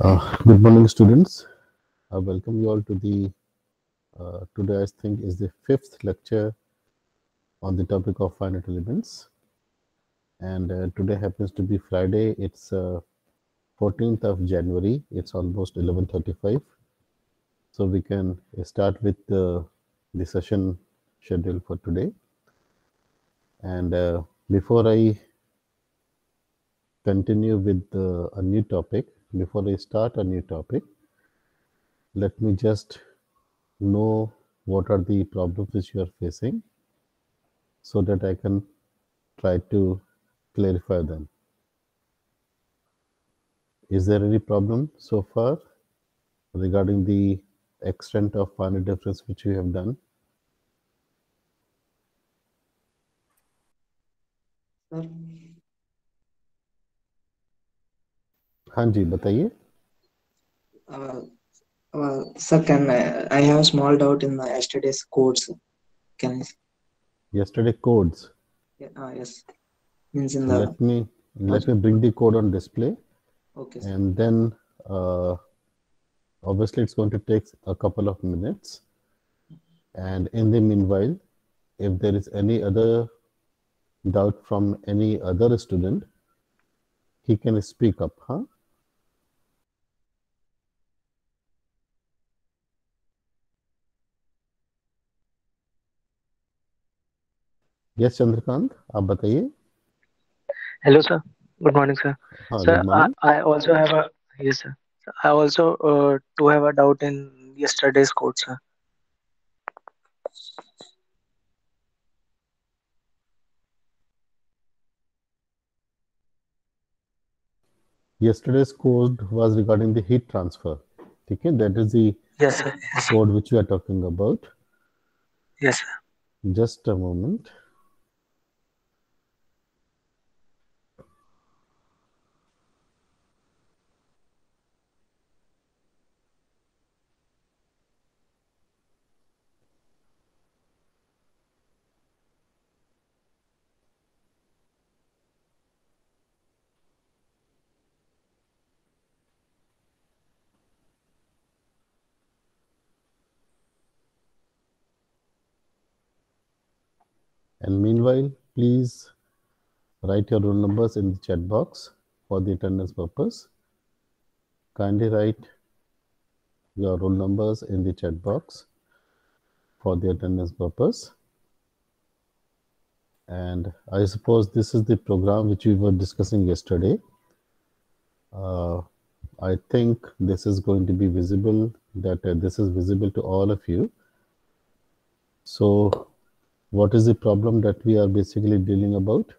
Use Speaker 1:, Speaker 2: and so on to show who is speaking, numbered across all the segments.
Speaker 1: Uh, good morning, students. I welcome you all to the uh, today. I think is the fifth lecture on the topic of finite elements, and uh, today happens to be Friday. It's uh, 14th of January. It's almost 11:35, so we can start with the the session schedule for today. And uh, before I continue with uh, a new topic, before I start a new topic, let me just know what are the problems which you are facing so that I can try to clarify them. Is there any problem so far regarding the extent of finite difference which we have done? हाँ जी बताइए
Speaker 2: uh, uh, sir can I, I have a small doubt in the yesterday's codes can I
Speaker 1: yesterday codes
Speaker 2: yeah, uh, yes means in the
Speaker 1: let me let me bring the code on display
Speaker 2: okay sir.
Speaker 1: and then uh, obviously it's going to take a couple of minutes and in the meanwhile if there is any other doubt from any other student he can speak up huh Yes Chandrakant आप बताइए
Speaker 3: hello sir good morning sir sir I also have a yes sir I also to have a doubt in yesterday's quote sir
Speaker 1: yesterday's code was regarding the heat transfer okay that is the
Speaker 3: yes, sir. yes sir.
Speaker 1: code which we are talking about
Speaker 3: yes sir
Speaker 1: just a moment meanwhile, please write your roll numbers in the chat box for the attendance purpose. Kindly write your roll numbers in the chat box for the attendance purpose. And I suppose this is the program which we were discussing yesterday. Uh, I think this is going to be visible, that uh, this is visible to all of you. So what is the problem that we are basically dealing about?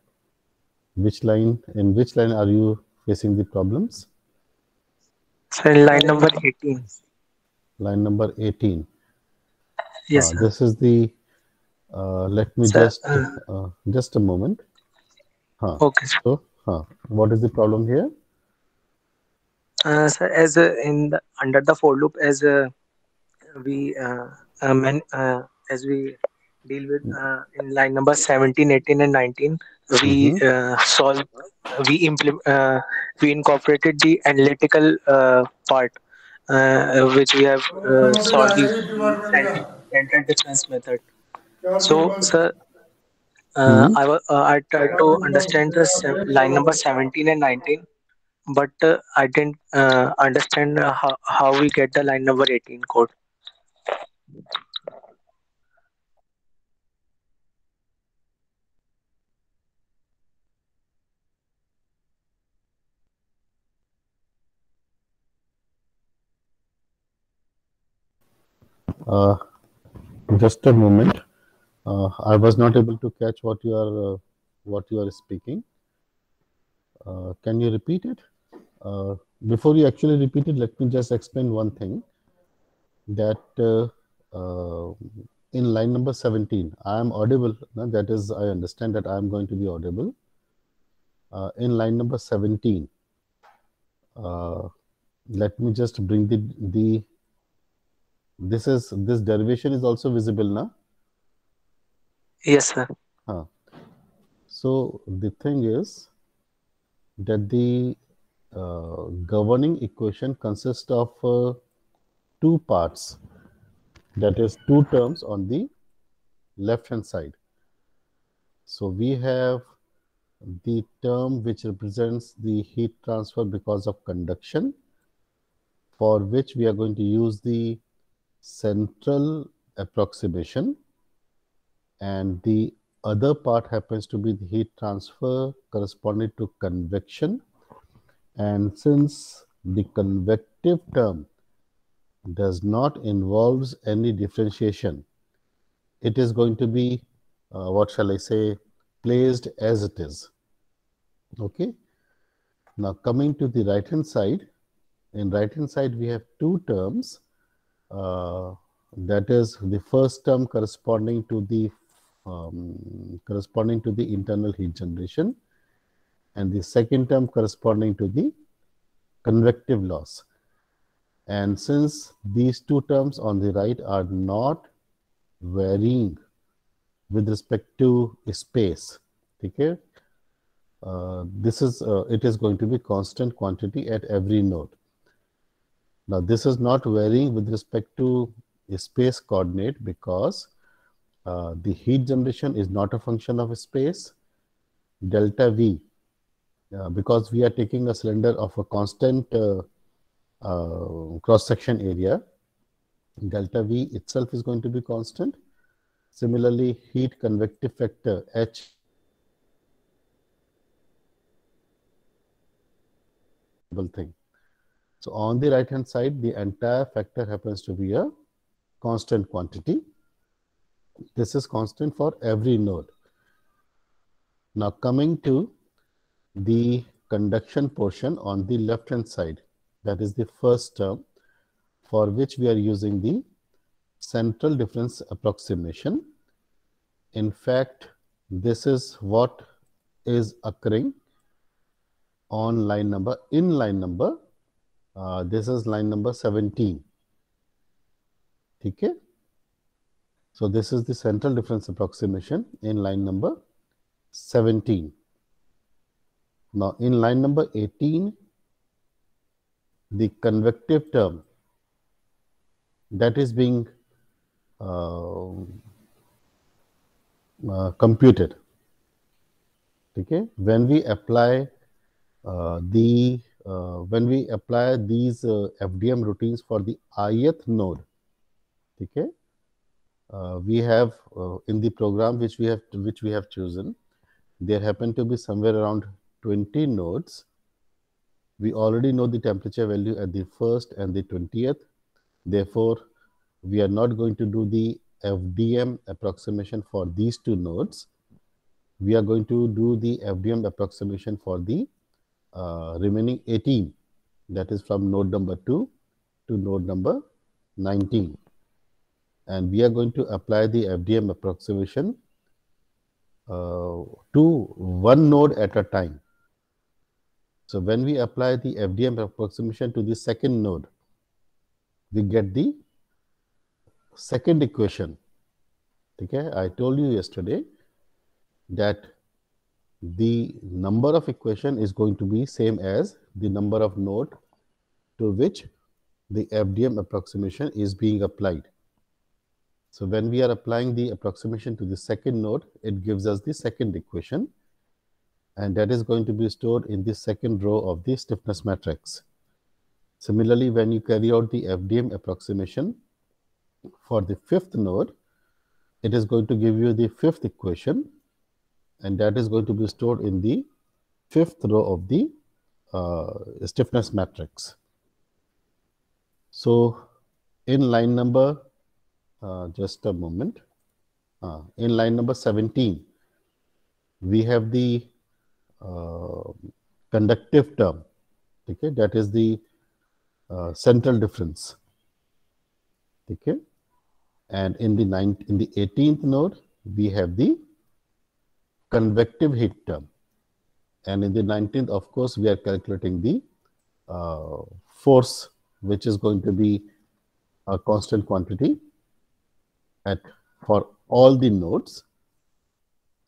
Speaker 1: Which line, in which line are you facing the problems?
Speaker 3: Sir, line number 18.
Speaker 1: Line number 18.
Speaker 3: Yes,
Speaker 1: Uh, this is the, uh, let me
Speaker 3: Sir,
Speaker 1: just, uh, just a moment. Huh.
Speaker 3: Okay, sir.
Speaker 1: So, huh. what is the problem here?
Speaker 3: Uh, sir, as uh, in the under the for loop, as uh, we uh, uh, uh, as we deal with uh, in line number 17, 18, and 19, we
Speaker 1: Mhm.
Speaker 3: uh, solve, we implement, uh, we incorporated the analytical uh, part, uh, which we have uh, solved the standard difference method. So, sir, uh,
Speaker 1: Mhm.
Speaker 3: I uh, I tried to understand the se- line number 17 and 19, but uh, I didn't uh, understand uh, how, how we get the line number 18 code.
Speaker 1: Uh, just a moment. Uh, I was not able to catch what you are, uh, what you are speaking. Uh, can you repeat it? Uh, before you actually repeat it, let me just explain one thing. That in line number 17, I am audible. no? That is, I understand that I am going to be audible. In line number 17, uh, let me just bring the the. This is this derivation is also visible now.
Speaker 3: Yes, sir.
Speaker 1: So the thing is that the uh, governing equation consists of uh, two parts that is two terms on the left hand side so we have the term which represents the heat transfer because of conduction for which we are going to use the central approximation and the other part happens to be the heat transfer corresponding to convection and since the convective term does not involves any differentiation it is going to be uh, what shall I say placed as it is. Okay. Now coming to the right hand side, in right hand side we have two terms. Uh, that is the first term corresponding to the um, corresponding to the internal heat generation and the second term corresponding to the convective loss. And since these two terms on the right are not varying with respect to space okay uh, this is uh, it is going to be constant quantity at every node now this is not varying with respect to space coordinate because uh, the heat generation is not a function of space delta v uh, because we are taking a cylinder of a constant uh, uh, cross section area delta v itself is going to be constant Similarly, heat convective factor H thing. So on the right hand side, the entire factor happens to be a constant quantity. This is constant for every node. Now coming to the conduction portion on the left hand side, that is the first term for which we are using the central difference approximation. In fact, this is what is occurring on line number, in line number, this is line number 17. Okay. So this is the central difference approximation in line number 17. Now in line number 18, the convective term that is being uh, uh, computed. Okay, when we apply uh, the Uh, when we apply these uh, FDM routines for the ith node, okay, uh, we have in the program which we have which we have chosen, there happen to be somewhere around 20 nodes. We already know the temperature value at the first and the 20th. Therefore, we are not going to do the FDM approximation for these two nodes. We are going to do the FDM approximation for the uh, remaining 18, that is from node number 2 to node number 19. And we are going to apply the FDM approximation uh, to one node at a time. So when we apply the FDM approximation to the second node, we get the second equation okay i told you yesterday that the number of equation is going to be same as the number of node to which the FDM approximation is being applied. So when we are applying the approximation to the second node, it gives us the second equation and that is going to be stored in the second row of the stiffness matrix. Similarly, when you carry out the FDM approximation, for the fifth node, it is going to give you the fifth equation and that is going to be stored in the fifth row of the uh, stiffness matrix. So in line number, uh, just a moment, uh, in line number 17, we have the uh, conductive term, okay, that is the uh, central difference, okay. And in the ninth, in the 18th node, we have the convective heat term. And in the 19th, of course, we are calculating the uh, force, which is going to be a constant quantity at for all the nodes.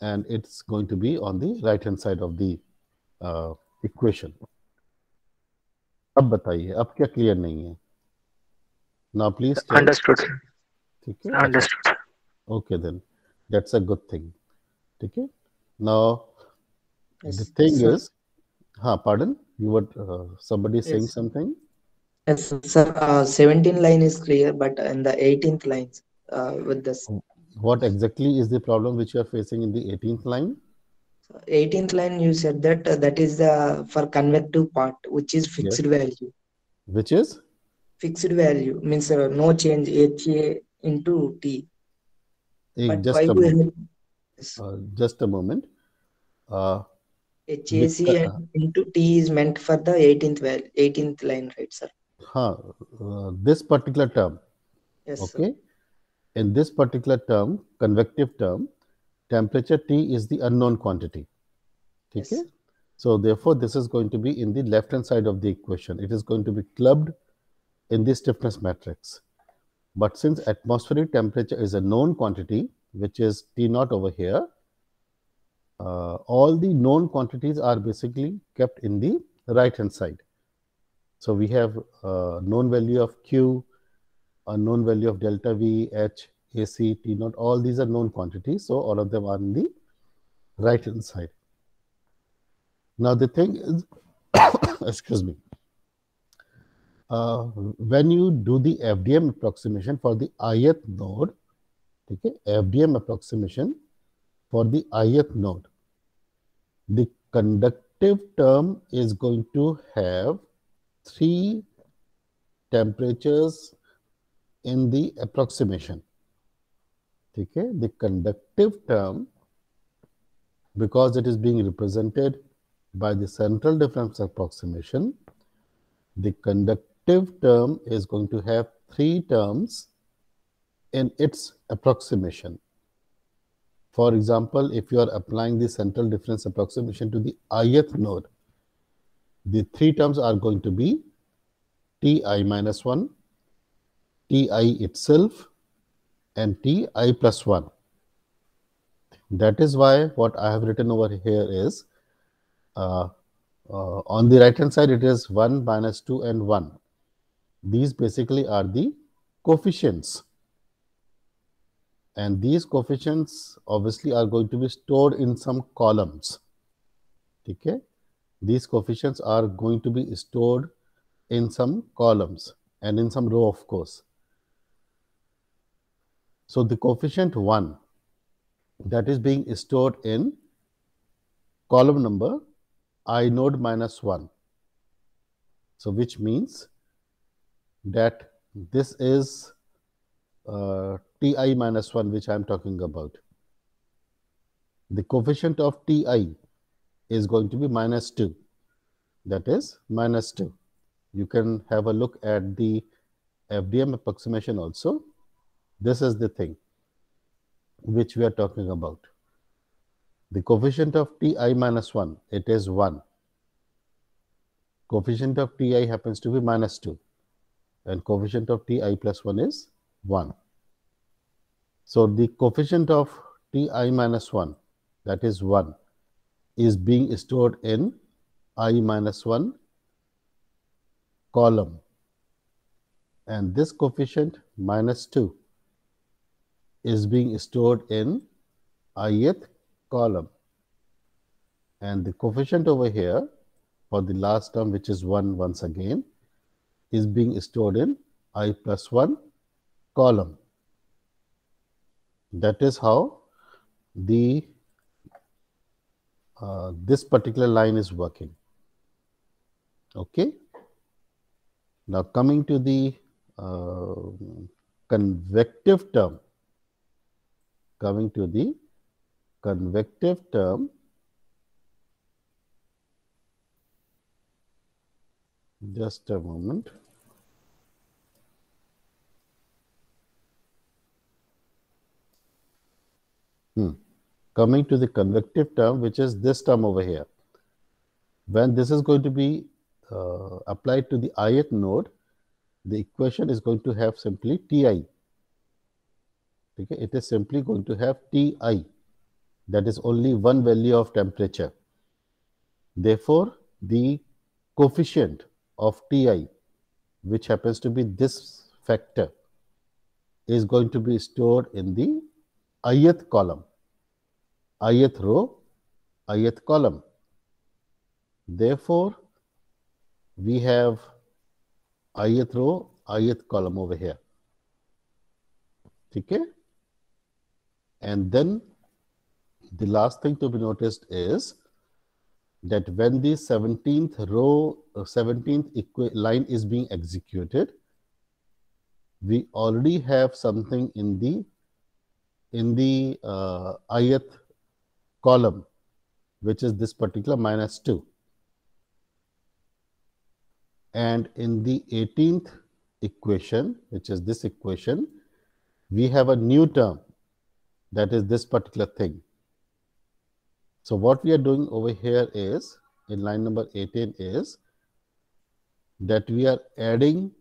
Speaker 1: And it's going to be on the right hand side of the uh, equation. अब बताइए अब क्या clear नहीं है ना please
Speaker 3: understood sir.
Speaker 1: ठीक है
Speaker 3: understood
Speaker 1: okay then that's a good thing ठीक है now
Speaker 2: Yes,
Speaker 1: the thing
Speaker 2: sir.
Speaker 1: is हाँ pardon? You were uh, somebody saying something?
Speaker 2: Yes, sir. Uh, 17 line is clear, but in the 18th lines, uh, with this.
Speaker 1: What exactly is the problem which you are facing in the 18th line?
Speaker 2: 18th line, you said that uh, that is the for convective part, which is fixed value.
Speaker 1: which is?
Speaker 2: Fixed value means uh, no change HA into T.
Speaker 1: Eh,
Speaker 2: But
Speaker 1: just a moment.
Speaker 2: have
Speaker 1: uh, just a moment uh,
Speaker 2: HAC and into T is meant for the 18th value, 18th line, right, sir?
Speaker 1: huh, uh, this particular term.
Speaker 2: Yes, sir.
Speaker 1: okay. In this particular term convective term temperature T is the unknown quantity.
Speaker 2: Yes.
Speaker 1: okay? So therefore this is going to be in the left hand side of the equation. It is going to be clubbed in the stiffness matrix. But since atmospheric temperature is a known quantity which is T naught over here uh, all the known quantities are basically kept in the right hand side so we have uh, known value of Q a known value of delta V, H, AC, T naught, all these are known quantities. So all of them are in the right hand side. Now the thing is, excuse me, uh, when you do the FDM approximation for the ith node, okay, FDM approximation for the ith node, the conductive term is going to have three temperatures in the approximation. Okay, the conductive term, because it is being represented by the central difference approximation, the conductive term is going to have three terms in its approximation. For example, if you are applying the central difference approximation to the ith node, the three terms are going to be Ti minus 1, Ti itself, and Ti plus 1. That is why what I have written over here is uh, uh, on the right hand side it is 1 minus 2 and 1. These basically are the coefficients. And these coefficients obviously are going to be stored in some columns. Okay? These coefficients are going to be stored in some columns and in some row, of course. So the coefficient 1 that is being stored in column number i node minus 1. So which means that this is uh, Ti minus 1 which I am talking about. The coefficient of Ti is going to be minus 2 that is minus 2. You can have a look at the FDM approximation also. This is the thing which we are talking about. The coefficient of Ti minus 1, it is 1. Coefficient of Ti happens to be minus 2 and coefficient of Ti plus 1 is 1. So the coefficient of Ti minus 1 that is 1 is being stored in i minus 1 column and this coefficient minus 2 is being stored in ith column and the coefficient over here for the last term which is 1 once again is being stored in i plus 1 column. That is how the uh, this particular line is working. Okay. Now coming to the uh, convective term, coming to the convective term, just a moment. Hmm. Coming to the convective term, which is this term over here. When this is going to be uh, applied to the ith node, the equation is going to have simply Ti. Okay, it is simply going to have Ti. That is only one value of temperature. Therefore, the coefficient of ti, which happens to be this factor, is going to be stored in the ith column, ith row, ith column. Therefore, we have ith row, ith column over here. Okay? And then the last thing to be noticed is that when the 17th row, uh, 17th line is being executed, we already have something in the in the uh, ith column, which is this particular minus 2. And in the 18th equation, which is this equation, we have a new term that is this particular thing. So what we are doing over here is, in line number 18 is, that we are adding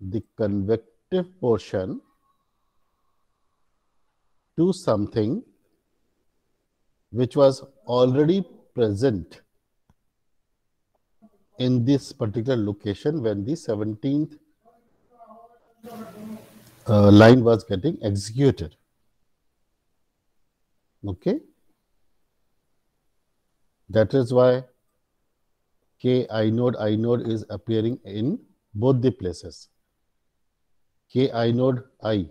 Speaker 1: the convective portion to something which was already present in this particular location when the 17th uh, line was getting executed. Okay. That is why K I node I node is appearing in both the places. K I node i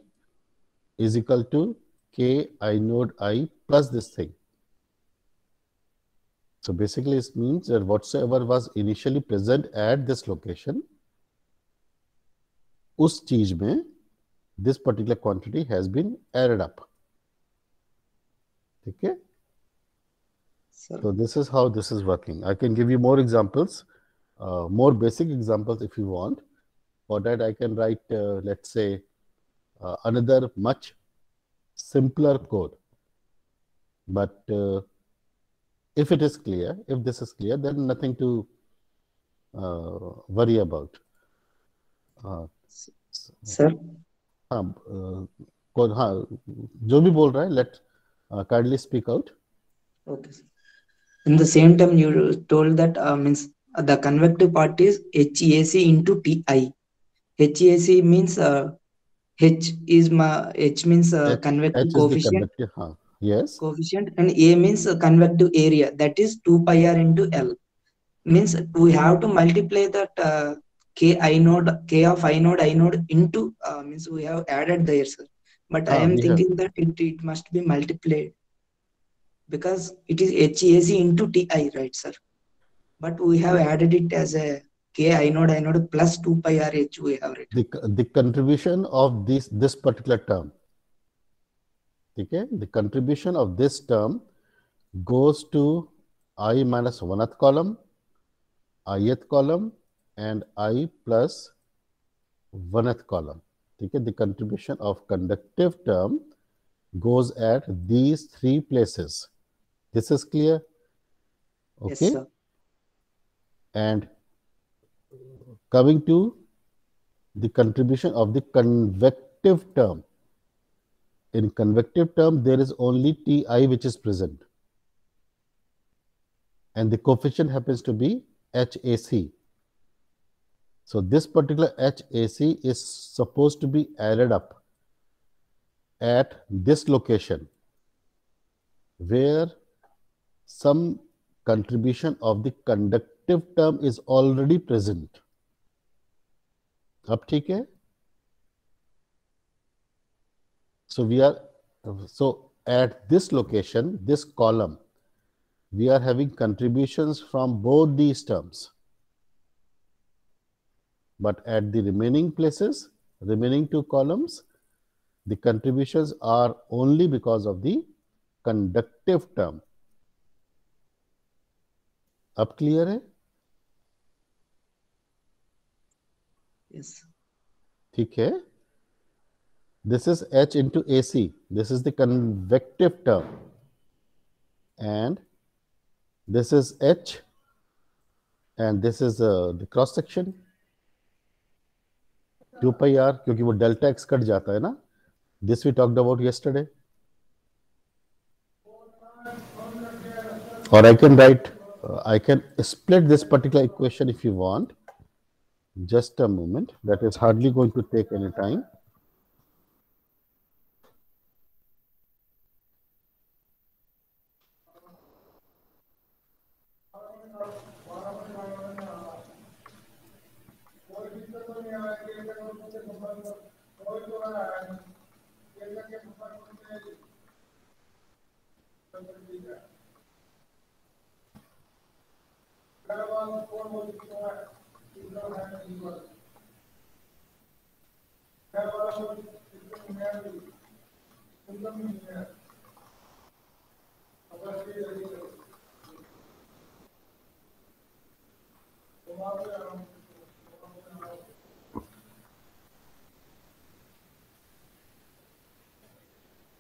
Speaker 1: is equal to K I node I plus this thing. So basically this means that whatsoever was initially present at this location, us cheez mein, this particular quantity has been added up. Okay?
Speaker 2: Sir.
Speaker 1: So this is how this is working. I can give you more examples, uh, more basic examples if you want. For that I can write, uh, let's say, uh, another much simpler code. But uh, if it is clear, if this is clear, then nothing to uh, worry about. Uh,
Speaker 2: sir,
Speaker 1: हाँ अ, कौन हाँ जो भी बोल रहा है late kindly speak out
Speaker 2: okay. sir. In the same time, you told that uh, means uh, the convective part is HEAC into TI. HEAC means uh, H is my H means uh, convective
Speaker 1: H
Speaker 2: coefficient.
Speaker 1: Convective, huh? Yes.
Speaker 2: Coefficient and A means uh, convective area. That is two pi r into L. Means we have to multiply that uh, K I node K of I node I node into uh, means we have added there, sir. But
Speaker 1: ah,
Speaker 2: I
Speaker 1: am yeah.
Speaker 2: thinking that it, it must be multiplied because it is HAC into TI, right, sir? But we have added it as a k i node i node plus 2 pi r h we have written
Speaker 1: the the contribution of this this particular term. Okay the contribution of this term goes to i minus one column ith column and i plus one column. Okay the contribution of conductive term goes at these three places. This is clear?
Speaker 2: Yes
Speaker 1: okay.
Speaker 2: sir.
Speaker 1: And coming to the contribution of the convective term. In convective term, there is only Ti which is present. And the coefficient happens to be HAC. So this particular HAC is supposed to be added up at this location where some contribution of the conductive term is already present. अब ठीक है so we are so at this location this column we are having contributions from both these terms but at the remaining places remaining two columns the contributions are only because of the conductive term अब clear है
Speaker 2: yes
Speaker 1: ठीक है this is h into ac this is the convective term and this is h and this is uh, the cross section 2 pi r क्योंकि वो delta x cut जाता है ना this we talked about yesterday or I can write uh, I can split this particular equation if you want Just a moment. That is hardly going to take any time.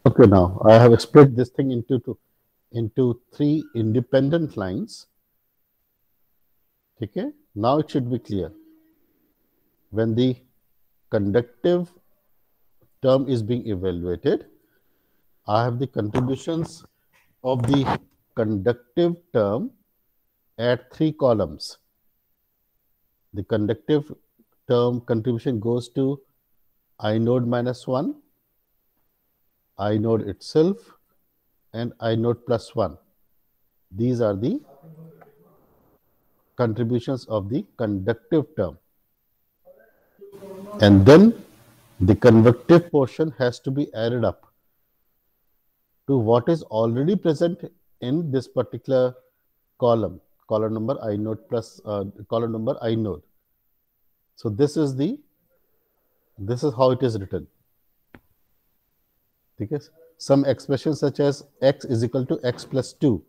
Speaker 1: Okay, now I have split this thing into two, into three independent lines. Okay, now it should be clear. When the conductive term is being evaluated, I have the contributions of the conductive term at three columns. The conductive term contribution goes to I node minus 1, I node itself, and I node plus 1. These are the contributions of the conductive term. And then the convective portion has to be added up to what is already present in this particular column, column number I node plus uh, column number I node. So this is the, this is how it is written. Okay. Some expressions such as x is equal to x plus 2.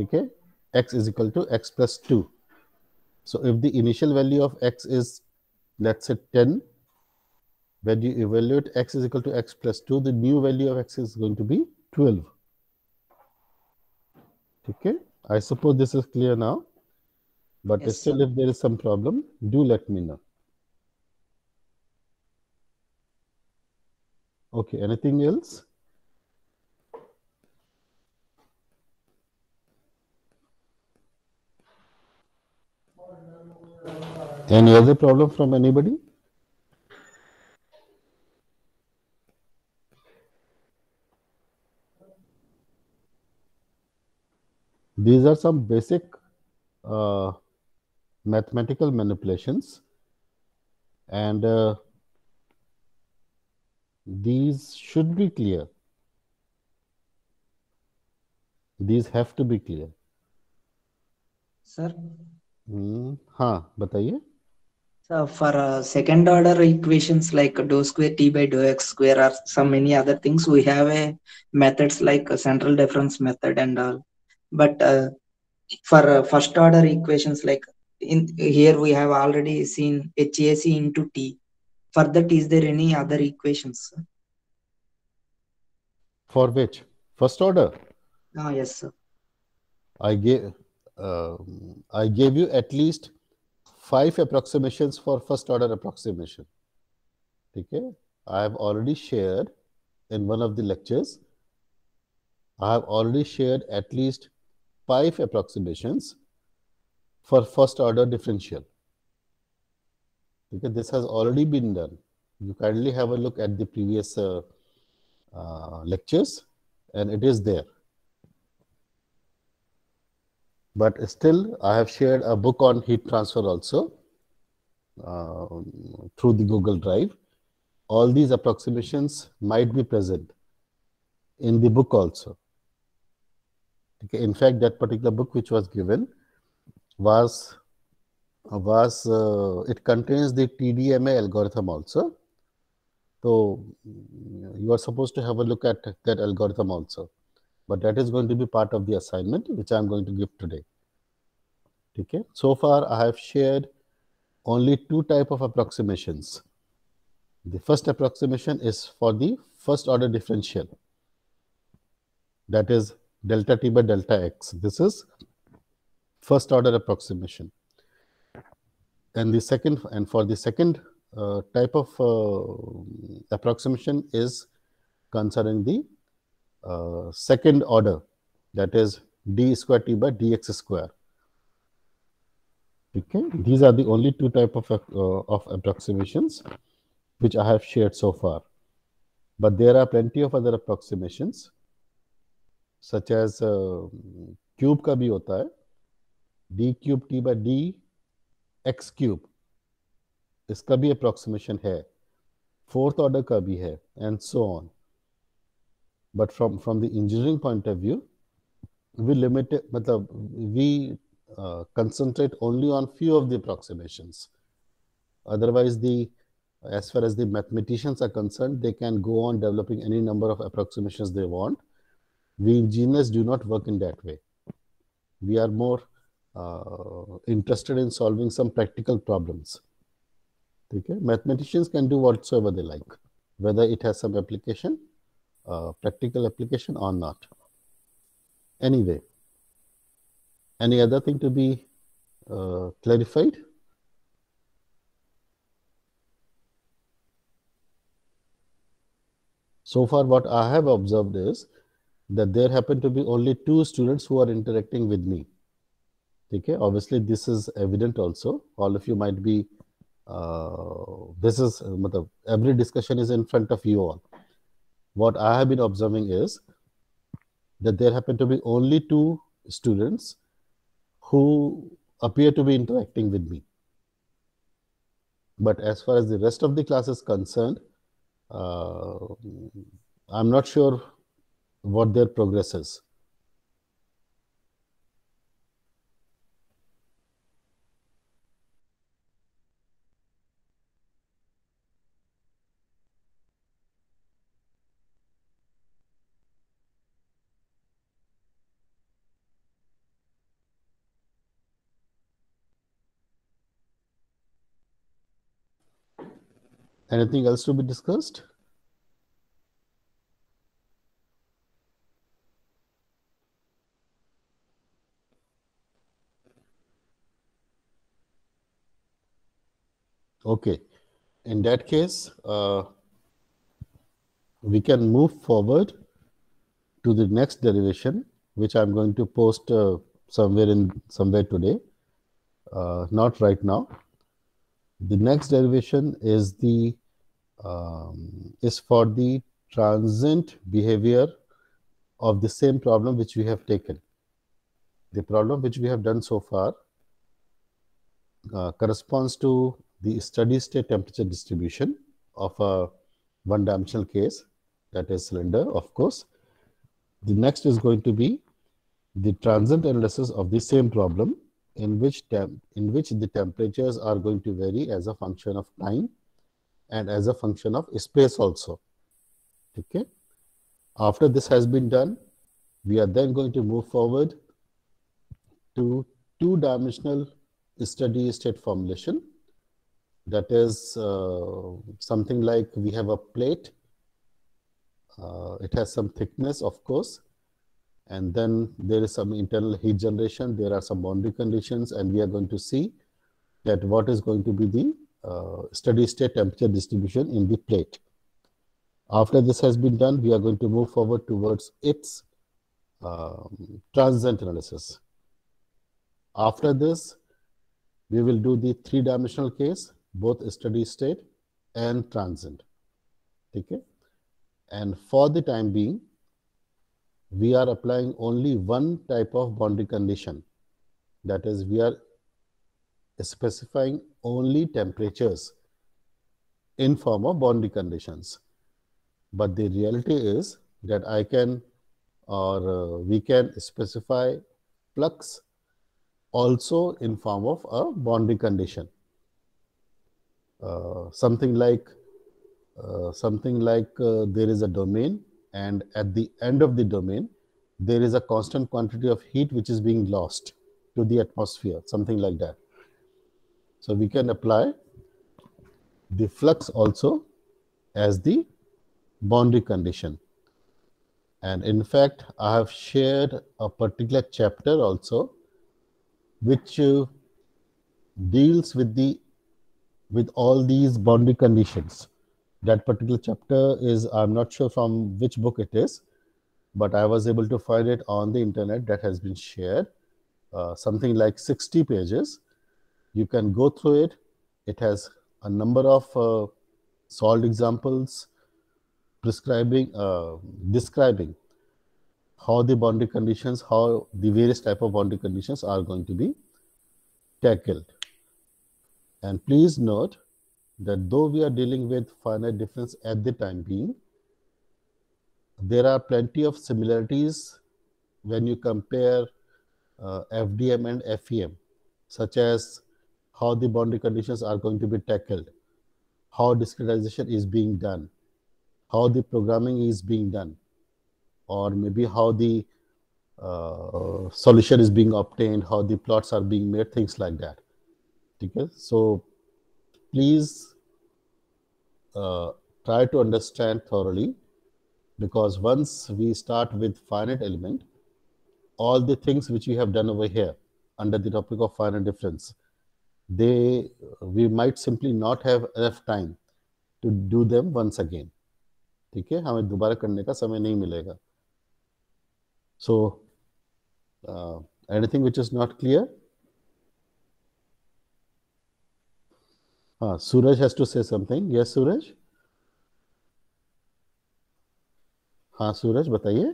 Speaker 1: Okay. X is equal to x plus 2. So if the initial value of x is, let's say 10, when you evaluate x is equal to x plus 2, the new value of x is going to be 12. Okay. I suppose this is clear now. But
Speaker 2: Yes,
Speaker 1: still,
Speaker 2: sir.
Speaker 1: if there is some problem, do let me know. Okay, anything else? Any other problem from anybody? These are some basic uh, mathematical manipulations and uh, these should be clear. These have to be clear.
Speaker 2: Sir,
Speaker 1: Hmm, हाँ बताइए
Speaker 2: so for uh, second order equations like dou square t by dou x square or some many other things, we have a methods like a central difference method and all. But uh, for uh, first order equations like in here we have already seen HAC into T. For that, is there any other equations?
Speaker 1: for which first order
Speaker 2: Ah, yes, sir.
Speaker 1: I gave um I gave you at least five approximations for first order approximation. Okay, I have already shared in one of the lectures. I have already shared at least five approximations for first order differential. Okay, this has already been done. You kindly have a look at the previous uh, uh, lectures, and it is there. But still, I have shared a book on heat transfer also um, through the Google Drive. All these approximations might be present in the book also. Okay, in fact, that particular book which was given was was uh, it contains the TDMA algorithm also. So you are supposed to have a look at that algorithm also but that is going to be part of the assignment which I am going to give today. Okay. So far, I have shared only two type of approximations. The first approximation is for the first order differential. That is delta t by delta x. This is first order approximation. And the second, and for the second uh, type of uh, approximation is concerning the uh, second order that is d square t by dx square Okay, these are the only two type of, uh, of approximations which I have shared so far. But there are plenty of other approximations such as uh, cube का भी होता है d cube t by d x cube इसका भी approximation है fourth order का भी है and so on but from from the engineering point of view we limit it we uh, concentrate only on few of the approximations. Otherwise the as far as the mathematicians are concerned they can go on developing any number of approximations they want. We engineers do not work in that way. We are more uh, interested in solving some practical problems. Okay? Mathematicians can do whatsoever they like whether it has some application uh, practical application or not anyway any other thing to be uh, clarified so far what i have observed is that there happen to be only two students who are interacting with me. Okay, obviously this is evident also. All of you might be, uh, this is, every discussion is in front of you all. What I have been observing is that there happen to be only two students who appear to be interacting with me. But as far as the rest of the class is concerned, uh, I'm not sure what their progress is. Anything else to be discussed? Okay, in that case, uh, we can move forward to the next derivation, which I'm going to post uh, somewhere in somewhere today, uh, not right now. The next derivation is the um, is for the transient behavior of the same problem which we have taken. The problem which we have done so far uh, corresponds to the steady state temperature distribution of a one dimensional case that is cylinder of course. The next is going to be the transient analysis of the same problem in which temp in which the temperatures are going to vary as a function of time and as a function of space also. Okay. After this has been done, we are then going to move forward to two dimensional steady state formulation that is uh, something like we have a plate. Uh, it has some thickness, of course, and then there is some internal heat generation. There are some boundary conditions, and we are going to see that what is going to be the uh, steady state temperature distribution in the plate. After this has been done, we are going to move forward towards its um, transient analysis. After this, we will do the three-dimensional case both steady state and transient. Okay? And for the time being, we are applying only one type of boundary condition. That is, we are specifying only temperatures in form of boundary conditions. But the reality is that I can or uh, we can specify flux also in form of a boundary condition. Uh, something like uh, something like uh, there is a domain and at the end of the domain there is a constant quantity of heat which is being lost to the atmosphere something like that so we can apply the flux also as the boundary condition and in fact i have shared a particular chapter also which uh, deals with the with all these boundary conditions. That particular chapter is, I'm not sure from which book it is, but I was able to find it on the internet that has been shared, uh, something like 60 pages, You can go through it. It has a number of uh, solved examples prescribing, uh, describing how the boundary conditions, how the various type of boundary conditions are going to be tackled. And please note that though we are dealing with finite difference at the time being, there are plenty of similarities when you compare uh, FDM and FEM, such as how the boundary conditions are going to be tackled, how discretization is being done, how the programming is being done, or maybe how the uh, solution is being obtained, how the plots are being made, things like that. Okay, so please uh, try to understand thoroughly because once we start with finite element, all the things which we have done over here under the topic of finite difference, they we might simply not have enough time to do them once again. ठीक है हमें दोबारा करने का समय नहीं मिलेगा so uh, anything which is not uh, Suraj has to say something yes Suraj हाँ सूरज बताइए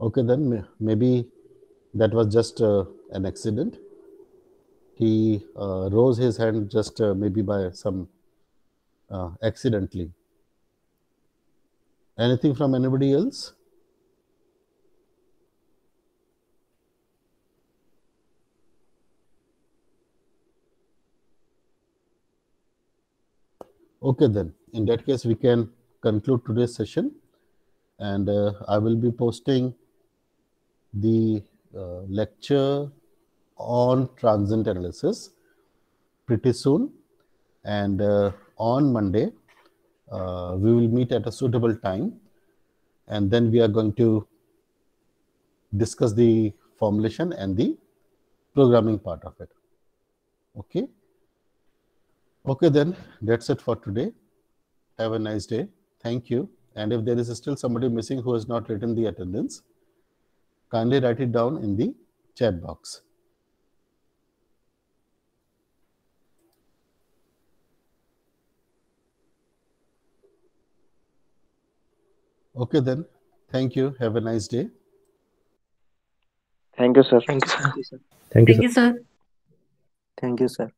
Speaker 1: Okay, then maybe that was just uh, an accident. He uh, rose his hand just uh, maybe by some uh, accidentally. Anything from anybody else? Okay, then. In that case, we can conclude today's session. And uh, I will be posting the uh, lecture on transient analysis pretty soon. And uh, on Monday uh, we will meet at a suitable time. And then we are going to discuss the formulation and the programming part of it. Okay okay then that's it for today have a nice day thank you and if there is still somebody missing who has not written the attendance kindly write it down in the chat box. Okay then. Thank you. Have a nice day.
Speaker 4: Thank you, sir.
Speaker 3: Thank you, sir.
Speaker 5: Thank you,
Speaker 6: Thank you, sir.
Speaker 4: Thank you, sir.